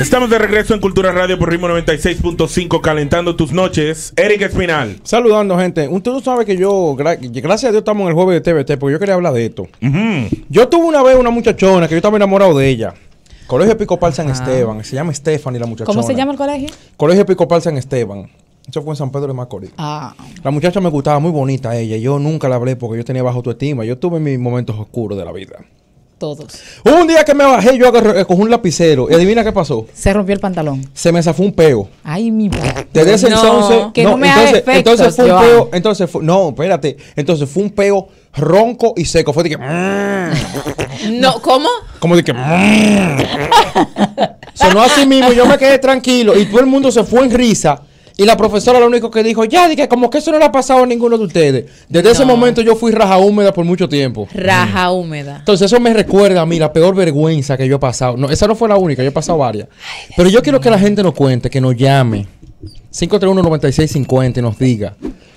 Estamos de regreso en Cultura Radio por Ritmo 96.5 calentando tus noches. Eric Espinal. Saludando, gente. Un tú sabes que yo, gra- gracias a Dios, estamos en el jueves de TVT, porque yo quería hablar de esto. Yo tuve una vez una muchachona que yo estaba enamorado de ella. Colegio Picopal San Esteban. Se llama Stephanie la muchachona. ¿Cómo se llama el colegio? Colegio Picopal San Esteban. Eso fue en San Pedro de Macorís. Ah, La muchacha me gustaba, muy bonita ella. Yo nunca la hablé porque yo tenía bajo autoestima. Yo tuve mis momentos oscuros de la vida. Todos. Un día que me bajé, yo agarré, eh, cogí un lapicero. Y adivina qué pasó. Se rompió el pantalón. Se me zafó un peo. Ay, mi padre. Desde ese No, entonces. que no me haga entonces, efectos, entonces fue un peo. Entonces fue, no, espérate. Entonces fue un peo ronco y seco. Fue de que. No, ¿cómo? como de que. Sonó así mismo. y Yo me quedé tranquilo. Y todo el mundo se fue en risa. Y la profesora lo único que dijo, ya, dije, como que eso no le ha pasado a ninguno de ustedes. Desde ese momento yo fui raja húmeda por mucho tiempo. Raja húmeda. Entonces eso me recuerda a mí la peor vergüenza que yo he pasado. No, esa no fue la única, yo he pasado varias. Pero yo quiero que la gente nos cuente, que nos llame. 531-9650 y nos diga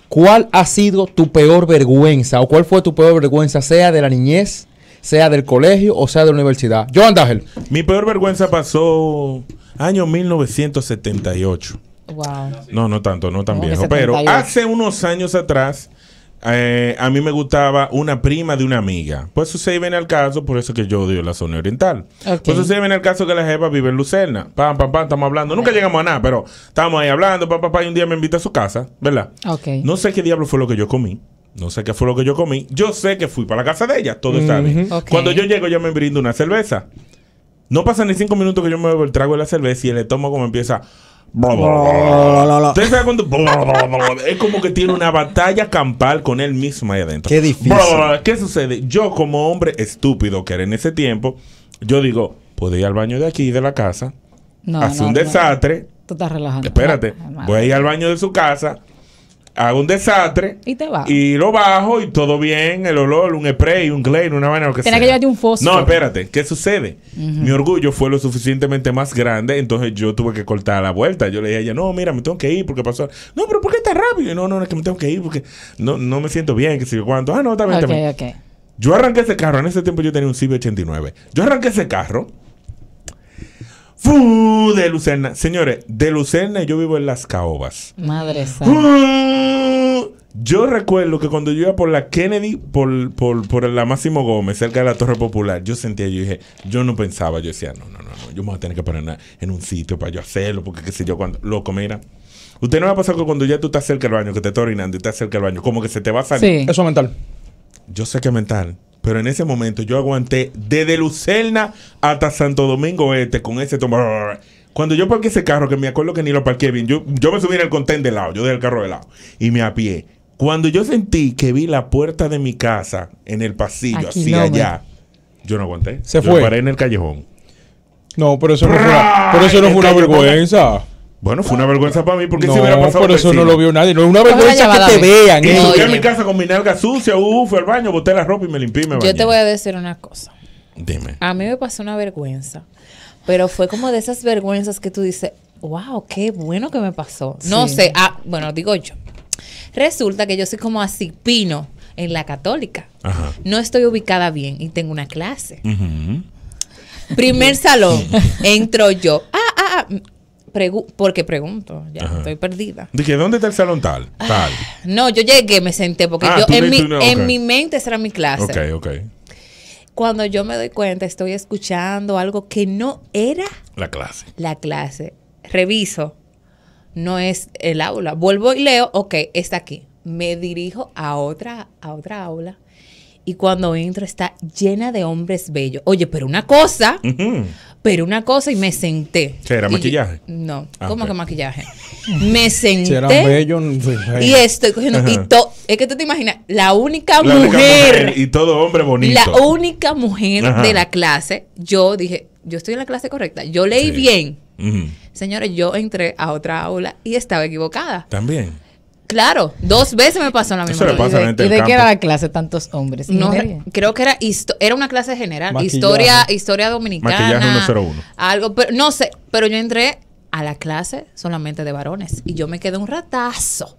cuál ha sido tu peor vergüenza o cuál fue tu peor vergüenza, sea de la niñez, sea del colegio o sea de la universidad. Joan Dágel. Mi peor vergüenza pasó año 1978. Wow. No, no tanto, no tan ¿Cómo que viejo. Pero 78? hace unos años atrás, eh, a mí me gustaba una prima de una amiga. Pues sucede viene al caso, por eso que yo odio la zona oriental. Pues sucede viene al caso que la jefa vive en Lucerna. Pam, pam, pam, estamos hablando. Nunca llegamos a nada, pero estamos ahí hablando, pam, pam, pam, y un día me invita a su casa, ¿verdad? Ok. No sé qué diablo fue lo que yo comí. No sé qué fue lo que yo comí. Yo sé que fui para la casa de ella. Todo está bien. Cuando yo llego, ella me brinda una cerveza. No pasan ni cinco minutos que yo me bebo el trago de la cerveza y el estómago me empieza. Ustedes saben cuando. Es como que tiene una batalla campal con él mismo ahí adentro. Qué difícil. ¿Qué sucede? Yo, como hombre estúpido que era en ese tiempo, yo digo: puedo ir al baño de aquí, de la casa, No, hacer no, un no. desastre. Tú estás relajando. Espérate, voy a ir al baño de su casa, hago un desastre. Y te vas. Y lo bajo y todo bien, el olor, un spray, un Glade, una vaina, lo que Tenés sea. que llevarte un fósforo. No, espérate, ¿qué sucede? Mi orgullo fue lo suficientemente más grande, entonces yo tuve que cortar la vuelta. Yo le dije a ella, no, mira, me tengo que ir porque pasó. No, pero ¿por qué tan rápido? Y, No, no, es que me tengo que ir porque no, no me siento bien, que si yo cuánto. Ah, no, está bien, está bien. Ok, ok. Yo arranqué ese carro, en ese tiempo yo tenía un Civic 89. Yo arranqué ese carro. ¡Fu! De Lucerna. Señores, de Lucerna yo vivo en Las Caobas. Madre santa. Yo recuerdo que cuando yo iba por la Kennedy, por, por, por la Máximo Gómez, cerca de la Torre Popular, yo sentía, yo dije, yo no pensaba, yo decía, no, no, no, no, yo me voy a tener que poner en- un sitio para yo hacerlo, porque qué sé yo, cuando, loco, mira. Usted no va a pasar que cuando ya tú estás cerca del baño, que te estás orinando y estás cerca del baño, como que se te va a salir. Sí. Eso es mental. Yo sé que es mental, pero en ese momento yo aguanté desde Lucerna hasta Santo Domingo Este con ese tomo. Cuando yo parqué ese carro, que me acuerdo que ni lo parqué bien, yo, yo me subí en el contén de lado, yo dejé el carro de lado y me apié. Cuando yo sentí que vi la puerta de mi casa en el pasillo, A así kilómetros. allá, yo no aguanté. Se Yo fue. paré en el callejón. No, pero eso no fue una, pero eso no fue una vergüenza. Bueno, fue una vergüenza para mí porque No, si hubiera pasado por eso no lo vio nadie. No es una vergüenza que te vean. Y llegué a Oye. mi casa con mi nalga sucia, uh, fui al baño, boté la ropa y me limpié y me bañé. Yo te voy a decir una cosa. Dime. A mí me pasó una vergüenza. Pero fue como de esas vergüenzas que tú dices, wow, qué bueno que me pasó. No sé, ah, bueno, digo yo. Resulta que yo soy como así, pino, en la católica. Ajá. No estoy ubicada bien y tengo una clase. Primer salón, entro yo. Ah, ah, ah. Pregu- porque pregunto, ya Ajá. estoy perdida. Dije, ¿dónde está el salón tal? Tal. No, yo llegué, me senté, porque Ah, yo en, mi, en mi mente esa era mi clase. Ok, ok. Cuando yo me doy cuenta, estoy escuchando algo que no era La clase. la clase. Reviso. No es el aula. Vuelvo y leo, ok, está aquí. Me dirijo a otra, a otra aula. Y cuando entro está llena de hombres bellos. Oye, pero una cosa, pero una cosa y me senté. ¿Qué, era Y yo- maquillaje? no, Ah, ¿cómo que maquillaje? Me senté. Bellos. pues, Y estoy cogiendo. Y to- es que tú te imaginas, la única La única mujer Y todo hombre bonito. la única mujer Ajá. de la clase, yo dije, yo estoy en la clase correcta. Yo leí Sí. bien. Ujú. Señores, yo entré a otra aula y estaba equivocada. También. Claro, dos veces me pasó la Eso misma le ¿Y pasa de, y qué era la clase tantos hombres? No, creo que era era una clase general, Maquillaje. historia historia dominicana. Maquillaje 101. Algo, pero no sé, pero yo entré a la clase solamente de varones y yo me quedé un ratazo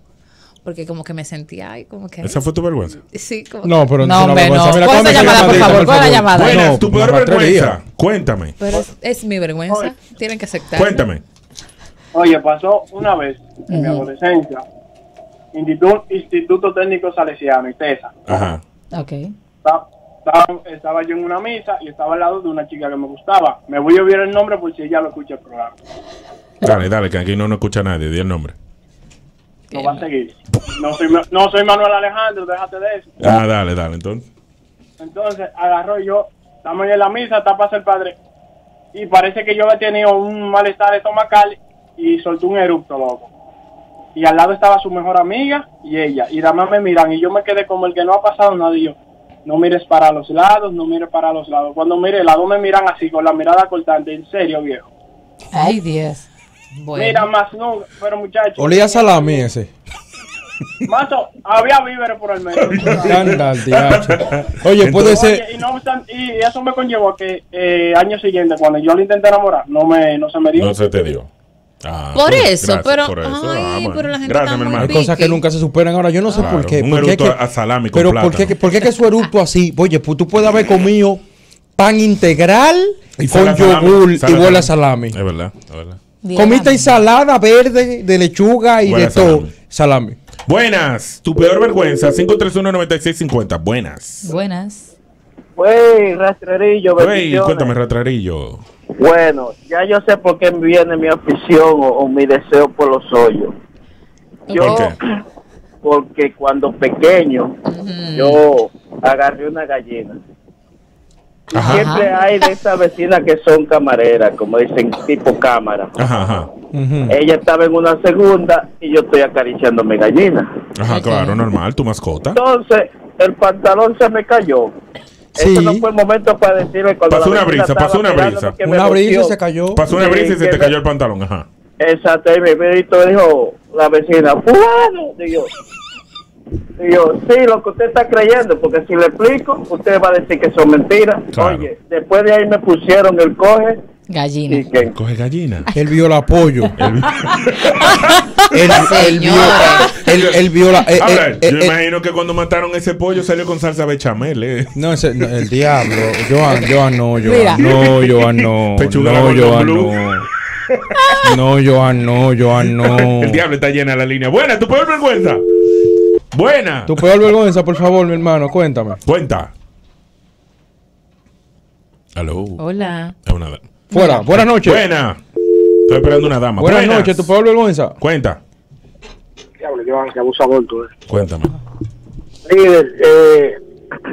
porque como que me sentía, ay, como que... Esa fue tu vergüenza. Sí, como No, pero No, es hombre, no. Mira, Pon esa ¿cuándo se llamada, llama por favor, pon la llamada. Buenas, No, tu peor arrastraría. vergüenza. Cuéntame. Pero es, es mi vergüenza, tienen que aceptar. Cuéntame. Oye, pasó una vez en mi adolescencia, Instituto, Instituto Técnico Salesiano, ITESA. Ajá. Ok. Estaba, estaba- estaba yo en una misa y estaba al lado de una chica que me gustaba. Me voy a olvidar el nombre por si ella lo escucha el programa. Dale, dale, que aquí no nos escucha nadie. Di el nombre. No va a seguir. No soy, Ma- no soy Manuel Alejandro, déjate de eso. Ah, dale, dale, entonces. Entonces agarró yo, estamos en la misa, tapas el padre. Y parece que yo había tenido un malestar estomacal y soltó un eructo, loco. Y al lado estaba su mejor amiga y ella. Y además me miran y yo me quedé como el que no ha pasado nada. Y yo, no mires para los lados, no mires para los lados. Cuando mire, las dos me miran así, con la mirada cortante. En serio, viejo. Ay, Dios. Bueno, Mira, más no, pero muchachos. Olía a salami ese. Mazo, había víveres por el medio. Anda, al diacho. Oye, puede ser. Oye, y, no y eso me conllevó a que eh, año siguiente, cuando yo lo intenté enamorar, no me no se me dio. No se te dio. Ah, Por pues, eso, gracias pero- por eso. ay, Ah, bueno. pero la gente Gracias, mi hermano. Hay cosas que nunca se superan. Ahora, yo no sé Claro, por qué. un por qué eructo es que- a salami con pero plátano. ¿por qué, por qué que su eructo así? Oye, pues tú puedes haber comido pan integral Y con yogur y huele a salami. Es verdad, es verdad. Comiste ensalada verde de lechuga y Huele de todo. salami. Buenas, tu peor vergüenza, 531-9650. Buenas. Buenas. Güey, rastrerillo, bendiciones. cuéntame, ratrarillo. Bueno, ya yo sé por qué viene mi afición o, o mi deseo por los hoyos. Yo, ¿Por qué? porque cuando pequeño, yo agarré una gallina. Y Ajá. siempre hay de esas vecinas que son camareras, como dicen, tipo cámara. Ajá, ajá. Ella estaba en una segunda y yo estoy acariciando mi gallina. Ajá, claro, normal, tu mascota. Entonces, el pantalón se me cayó. Sí. Ese no fue el momento para decirle cuando Pasó una brisa, pasó una brisa. Una brisa se cayó. Pasó una brisa y se te cayó el pantalón. Ajá. Exacto, y mi perrito dijo la vecina, fulano, digo, digo, sí, lo que usted está creyendo, porque si le explico, usted va a decir que son mentiras. Claro. Oye, después de ahí me pusieron el coge Gallina. y que Coge gallina. Él vio el apoyo. El- Él, él vio, él, él vio la. eh, Ahora, eh, eh, yo eh, imagino que cuando mataron ese pollo salió con salsa bechamel, eh. no, ese, no, el diablo. Joan, Joan, no, Mira. Joan. No, Joan, no. Pechuga no, Joan, Blue. no. No, Joan, no, Joan, no. El diablo está llena la línea. Buena, tu peor vergüenza. Buena. Tu peor vergüenza, por favor, mi hermano, cuéntame. Cuenta. Aló. Hola. Es una Fuera, buenas noches. Buena. Estoy esperando una dama. Buenas noches, tu peor vergüenza. Cuenta. Diablo, Joan, que abusador tú eres. Cuéntame. Líder, eh,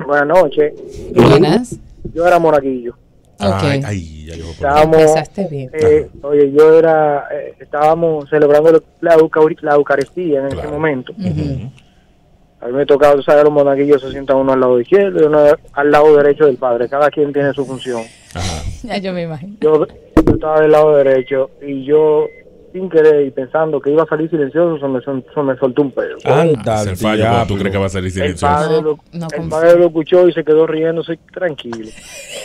buenas noches. Buenas. Yo era monaguillo. Ok. Ay, ay, ahí. Estábamos, Empezaste bien. eh, oye, yo era, eh, estábamos celebrando la, la Eucaristía en Claro. ese momento. Ujú. A mí me tocaba, tú sabes, los monaguillos se sientan uno al lado izquierdo y uno al lado derecho del padre. Cada quien tiene su función. Ajá. Ya yo me imagino. Yo, yo estaba del lado derecho y yo, sin querer y pensando que iba a salir silencioso, se me, sol- se me soltó un pedo. Anda, fallo cuando tú crees que va a salir El silencioso. padre, No, lo, no el padre lo escuchó y se quedó riéndose tranquilo.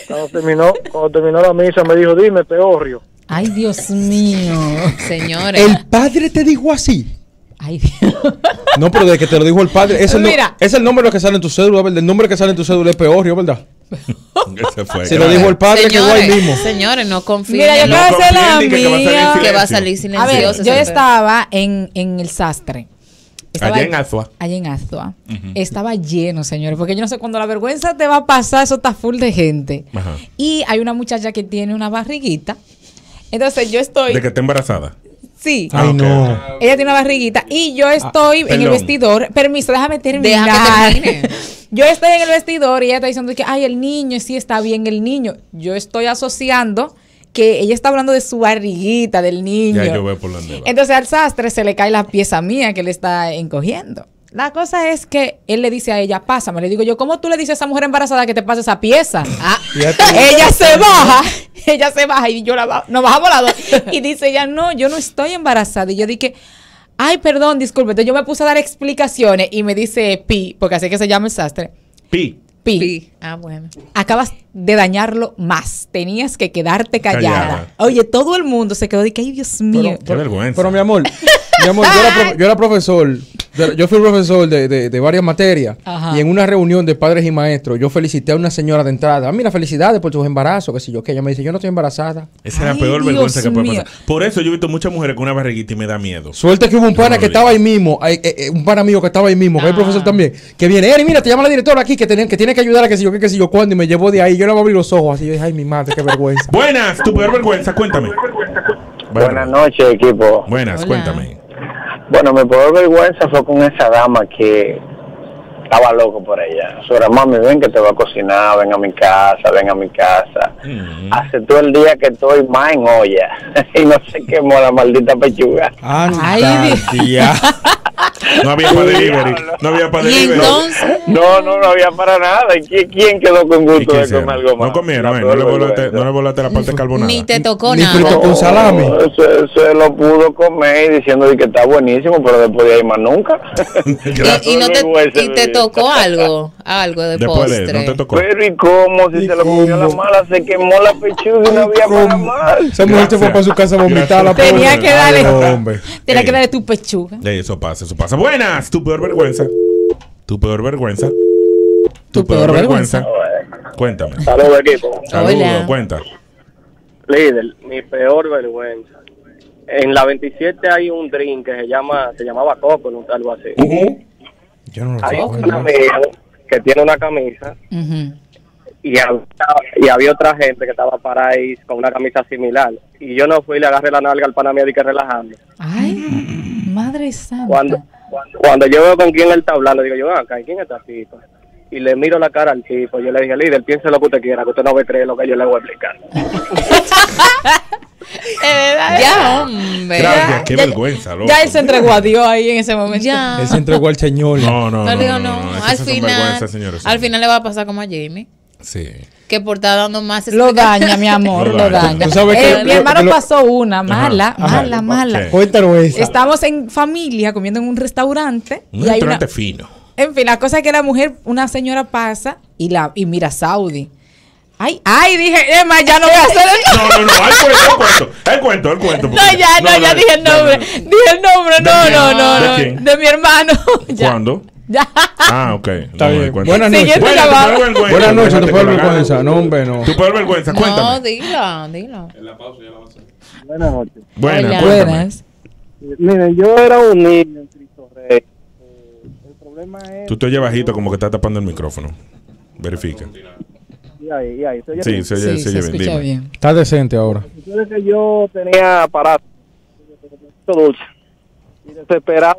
Cuando terminó, cuando terminó la misa me dijo, dime, peorrio. Ay, Dios mío. Señores. El padre te dijo así. Ay, Dios. No, pero de que te lo dijo el padre. Es el, no- Mira. es el nombre que sale en tu cédula, ¿verdad? El nombre que sale en tu cédula es Peorio, ¿verdad? Ese fue. Se lo dijo el padre que señores, quedó ahí mismo. señores, no confíen Mira, yo en te voy lo a No la que va a salir mía. que va a salir A silencioso. ver, yo estaba en, en el sastre. Allá en Azua. Allá en Azua. Estaba lleno, señores, porque yo no sé, cuando la vergüenza te va a pasar, eso está full de gente. Ajá. Y hay una muchacha que tiene una barriguita. Entonces yo estoy... De que está embarazada. Sí. Ay, Ah, no. Ella tiene una barriguita y yo estoy en el vestidor. Permiso, déjame terminar. Deja que termine. yo estoy en el vestidor y ella está diciendo que, ay, el niño, sí está bien el niño. Yo estoy asociando que ella está hablando de su barriguita, del niño. Ya yo veo por. Entonces al sastre se le cae la pieza mía que le está encogiendo. La cosa es que él le dice a ella, pásame. Le digo yo, ¿cómo tú le dices a esa mujer embarazada que te pase esa pieza? Ah, ella se baja, ella se baja y yo la bajo, nos bajamos las dos. Y dice ella, no, yo no estoy embarazada. Y yo dije, ay, perdón, disculpe. Entonces yo me puse a dar explicaciones y me dice Pi, porque así que se llama el sastre. Pi. Pi, Sí. Ah, bueno. acabas de dañarlo más. Tenías que quedarte callada. Callada. Oye, todo el mundo se quedó de que, ay, Dios mío. Qué vergüenza. Pero mi amor, Mi amor, yo era, yo era profesor. Yo fui profesor de, de- de varias materias. Ajá. Y en una reunión de padres y maestros, yo felicité a una señora de entrada. Ah, mira, felicidades por tus embarazos, qué sé yo. Que ella me dice, yo no estoy embarazada. Esa es la peor Dios vergüenza que puede mío. pasar. Por eso yo he visto muchas mujeres con una barriguita y me da miedo. Suerte que hubo un Yo pana no que estaba ahí mismo, eh, eh, un pana mío que estaba ahí mismo, que es Ah. profesor también, que viene, Eri, mira, te llama la directora aquí, que, tiene- que tiene que ayudar a que sé yo qué, que sé yo cuándo, y me llevó de ahí. Yo le voy a abrir los ojos así, yo dije, ay, mi madre, qué vergüenza. Buenas, tu peor vergüenza, cuéntame. Buenas noches, equipo. Buenas, Hola. cuéntame. Bueno, mi peor vergüenza fue con esa dama que estaba loco por ella. Sobre mami, ven que te voy a cocinar, ven a mi casa, ven a mi casa. Mm. Hace todo el día que estoy más en olla y no se quemó la maldita pechuga. Ay, tía. No había para delivery. No había para delivery. No, no, no había para nada. ¿Y qui- quién quedó con ¿Y gusto de comer algo más? No comieron, eh, no, le volaste, vergüenza. no le volaste la parte carbonada. ni te tocó Ni nada. frito con salami. Se, se lo pudo comer diciendo de que está buenísimo, pero después de ahí más nunca. Y, y no te, y te. Tocó algo, algo de Después de postre. no te tocó. Pero ¿y cómo? Si ¿Y se lo comió la mala, se quemó la pechuga y no había para más. Esa mujer se fue para su casa a vomitar la. Tenía que darle- Ay, hombre. Tienes que darle tu pechuga. Eso pasa, eso pasa. Buenas, tu peor vergüenza. Tu peor vergüenza. Tu peor vergüenza. Cuéntame. Saludos, equipo. Saludos, cuenta. Líder, mi peor vergüenza. En la 27 hay un drink que se llama, se llamaba Coco, algo así. Yo no lo Hay una amiga que tiene una camisa y había, y había otra gente que estaba para ahí con una camisa similar. Y yo no fui y le agarré la nalga al pana mío y que relajando. Ay, madre santa. Cuando, cuando yo veo con quién él está hablando, digo yo, acá, ¿quién es esta tipa? Y le miro la cara al tipo. Yo le dije, líder, piense lo que usted quiera, que usted no va a creer lo que yo le voy a explicar. Ya, hombre. Gracias, qué ya- vergüenza, loco. Ya él se entregó a Dios ahí en ese momento. Ya. Él se entregó al Señor. No, no, no. No, digo no, no. al final, señores. al final le va a pasar como a Jamie, Sí. que por estar dando más Lo daña, mi amor, Lo lo daña. daña. Tú sabes Eh, que- mi lo- hermano lo- pasó una mala, Ajá. mala, mala. Cuéntanos esa. Estamos en familia comiendo en un restaurante Un y hay una, restaurante fino. en fin, la cosa es que la mujer, una señora pasa y la y mira Saudi. Ay, ay, dije, Emma, ya no voy a hacer eso. No, no, no, al cuento, al cuento, al cuento. No, ya, no, ya dije el no, nombre. no. Dije el nombre, ¿De no, no, no, ¿De no. quién? De mi hermano. Ya. ¿Cuándo? Ya. Ah, ok. Está No, bien. Buenas noches. Buenas noches, tu peor vergüenza. No, hombre, no. Tu peor vergüenza, No, cuéntame. dila, dila. Buenas noches. Buenas, Hola. cuéntame. Buenas. Miren, yo era un niño en Cristo Rey. Eh, el problema es... Tú te oyes bajito como que estás tapando el micrófono. Verifica. Y ahí, y ahí, ¿se oye Sí, bien? se oye, Sí, se se oye bien. escucha bien. Está decente ahora. Que yo tenía aparato dulce y desesperado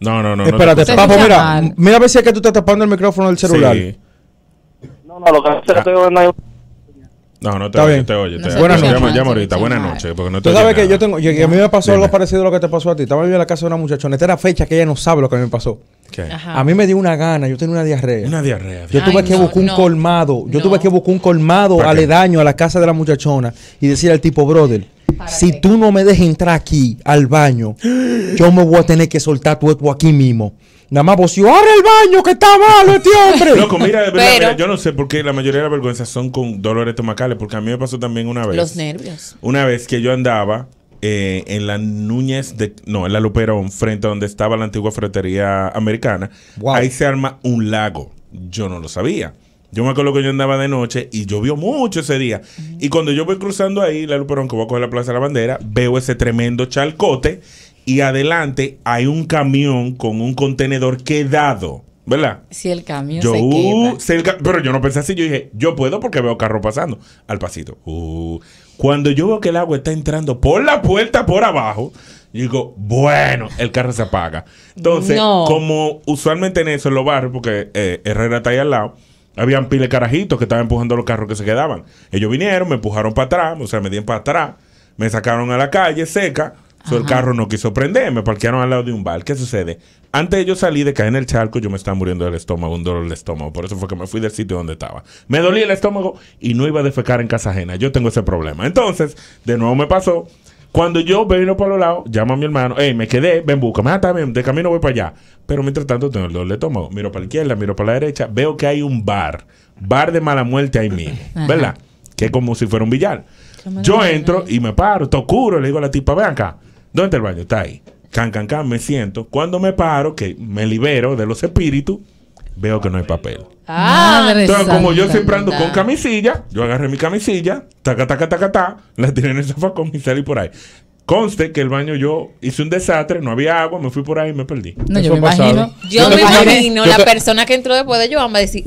No, no, no. no Espérate, te Se papo, mira. Mira a ver si es que tú estás tapando el micrófono del celular. Sí. no no lo que hacer estoy viendo No, no te oye, te oye. No te. Buenas noches. Llama ahorita. Buenas noches. Porque no te Tú oye sabes que nada. yo tengo, yo- que a mí me pasó Dime. algo parecido a lo que te pasó a ti. Estaba viviendo en la casa de una muchachona. Esta era fecha que ella no sabe lo que a mí me pasó. ¿Qué? Ajá. A mí me dio una gana, yo tenía una diarrea. Una diarrea. Yo Ay, tuve que no, buscar un no. colmado. Yo No. tuve que buscar un colmado aledaño a la casa de la muchachona y decir al tipo, brother, si tú no me dejas entrar aquí al baño, yo me voy a tener que soltar tu esto aquí mismo. Nada más vos, abre el baño que está malo este hombre. Loco, mira, de verdad, Pero- mira, yo no sé por qué la mayoría de las vergüenzas son con dolores estomacales, porque a mí me pasó también una vez. Los nervios. Una vez que yo andaba eh, en la Núñez de. No, en la Luperón, frente a donde estaba la antigua ferretería americana. Wow. Ahí se arma un lago. Yo no lo sabía. Yo me acuerdo que yo andaba de noche y llovió mucho ese día. Y cuando yo voy cruzando ahí, la Luperón, que voy a coger la Plaza de la Bandera, veo ese tremendo chalcote y adelante hay un camión con un contenedor quedado. ¿Verdad? Si el camión Yo, se uh, queda. cerca- pero yo no pensé así, yo dije, yo puedo porque veo carro pasando al pasito. Uh, cuando yo veo que el agua está entrando por la puerta por abajo, yo digo, bueno, el carro se apaga. Entonces, No. como usualmente en eso, en los barrios, porque eh, Herrera está ahí al lado, habían pile carajitos que estaban empujando los carros que se quedaban. Ellos vinieron, me empujaron para atrás, o sea, me dieron para atrás, me sacaron a la calle seca. So, el carro no quiso prender, me parquearon al lado de un bar. ¿Qué sucede? Antes de yo salir de caer en el charco, yo me estaba muriendo del estómago, un dolor de estómago. Por eso fue que me fui del sitio donde estaba. Me dolía el estómago y no iba a defecar en casa ajena. Yo tengo ese problema. Entonces, de nuevo me pasó. Cuando yo vengo por los lados, llamo a mi hermano, hey, me quedé, ven, búscame, ah, está bien, de camino voy para allá. Pero mientras tanto tengo el dolor de estómago. Miro para la izquierda, miro para la derecha, veo que hay un bar, bar de mala muerte ahí mismo. ¿verdad? Que es como si fuera un billar. Yo entro y me paro, está oscuro, le digo a la tipa, ven acá. ¿Dónde está el baño? Está ahí. Can, can, can, me siento. Cuando me paro, que me libero de los espíritus, veo que no hay papel. Ah, Entonces, como yo siempre ando con camisilla, yo agarré mi camisilla, taca, taca, taca, taca, la tiré en el zafacón y salí por ahí. Conste que el baño yo hice un desastre, no había agua, me fui por ahí y me perdí. No, Eso yo me pasado. imagino. Yo Yo me imagino la persona que entró después de Joan va a decir,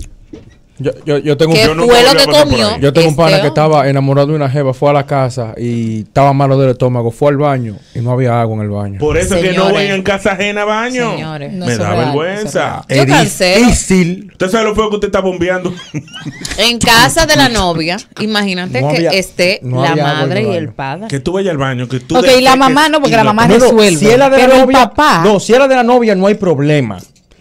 Yo, yo, yo tengo ¿qué un, Yo fue lo que comió? yo tengo un pana este que hombre? estaba enamorado de una jeva, fue a la casa y estaba malo del estómago, fue al baño y no había agua en el baño. Por eso es que no Señores. voy en casa ajena a baño. Señores. No, me da real, vergüenza. Yo Es cancelo. difícil. Usted sabe lo feo que usted está bombeando. En casa de la novia, imagínate No que había- esté no la madre y el padre. que tú vayas al baño, que tú. Ok, y la mamá no, porque y la no- mamá No, no, resuelve. si de pero la el papá. no, si es la de la novia no hay problema.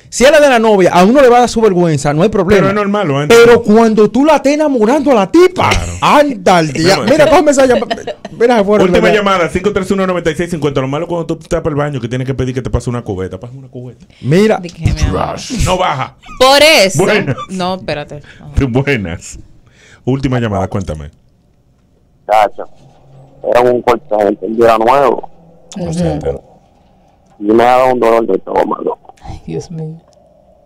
Si es la de la novia, a uno le va a dar su vergüenza, no hay problema. Pero es normal, ¿no? Pero cuando tú la estés enamorando a la tipa, Claro. anda al día. Mira, cógeme esa llamada. Mira, Última llamada, 531-9650. Lo malo cuando tú estás para el baño que tienes que pedir que te pase una cubeta. Pasa una cubeta. Mira, amor. No baja. Por eso. Buenas. No, espérate. Buenas. Última llamada, cuéntame. Chacho, era un corte de era nuevo y me daba un dolor de estómago. Dios mío.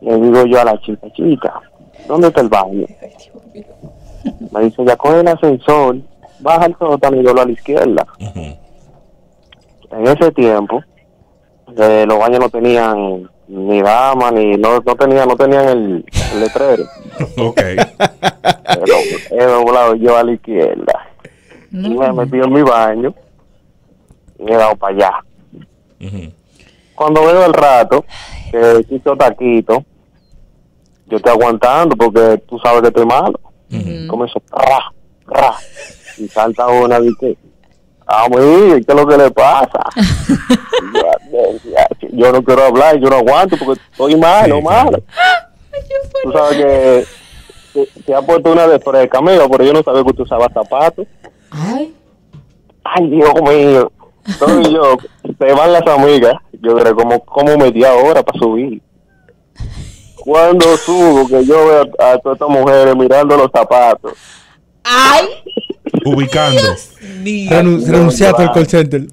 Le digo yo a la chica, chica, ¿dónde está el baño? Me dice, ya coge el ascensor, baja el sótano y dobla a la izquierda. En ese tiempo, eh, los baños no tenían ni dama, ni no, no tenían, no tenían el, el letrero. Ok. Pero he doblado yo a la izquierda. Y me metí en mi baño y me he dado para allá. Ujú. Cuando veo el rato, que quito taquito, yo estoy aguantando porque tú sabes que estoy malo. Comienzo, ra, ra, y salta una y dice, ah, ¿qué es lo que le pasa? Yo, no quiero hablar, yo no aguanto porque estoy malo, Sí, malo. Tú sabes que se ha puesto una de fresca, amigo, pero yo no sabía que tú usabas zapatos. Ay. Ay, Dios mío. Entonces yo, te van las amigas, yo creo como, como media hora para subir. Cuando subo, que yo veo a, a todas estas mujeres mirando los zapatos. Ay, Ubicando. renun- renunciaste al call center.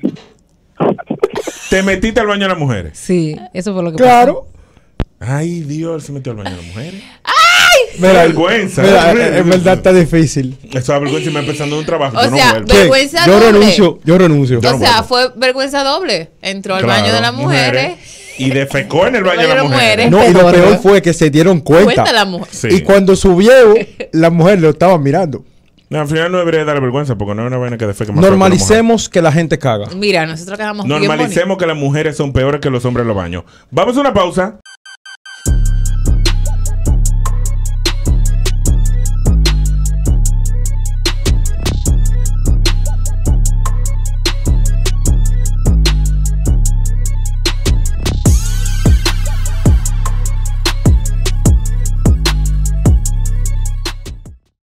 Te metiste al baño de las mujeres. Sí, eso fue lo que Claro. Ay, Dios, él se metió al baño de las mujeres. Mira, vergüenza. mira, eh, en verdad está difícil. Eso da vergüenza y me empezando un trabajo. O yo sea, Vergüenza yo doble. renuncio, yo renuncio. Yo no o sea, fue vergüenza doble. Entró al Claro, baño de las mujeres. Y defecó en el baño de las mujeres. No, y lo Peor, fue que se dieron cuenta. Cuenta la mujer. Sí. Y cuando subieron, la mujer lo estaba mirando. No, al final no debería dar vergüenza porque no es una vaina que defeque más que Normalicemos que la gente caga. Mira, nosotros quedamos mujer. bien bonitos. Normalicemos que las mujeres son peores que los hombres en los baños. Vamos a una pausa.